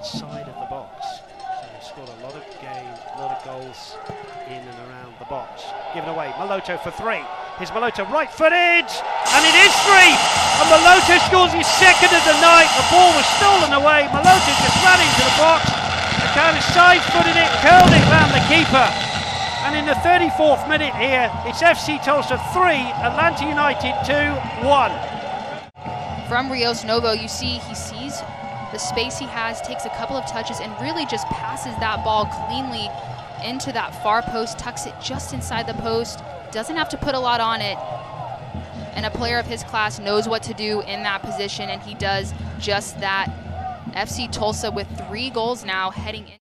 inside of the box. So they've scored a lot of game, a lot of goals in and around the box. Given away, Moloto for three. Here's Moloto right footed, and it is three. And Moloto scores his second of the night. The ball was stolen away. Moloto just ran into the box. The kind of side footed it, curled it round the keeper. And in the 34th minute here, it's FC Tulsa 3, Atlanta United 2 1. From Rios Novo, you see he sees the space he has, takes a couple of touches, and really just passes that ball cleanly into that far post, tucks it just inside the post, doesn't have to put a lot on it. And a player of his class knows what to do in that position, and he does just that. FC Tulsa with three goals now heading in.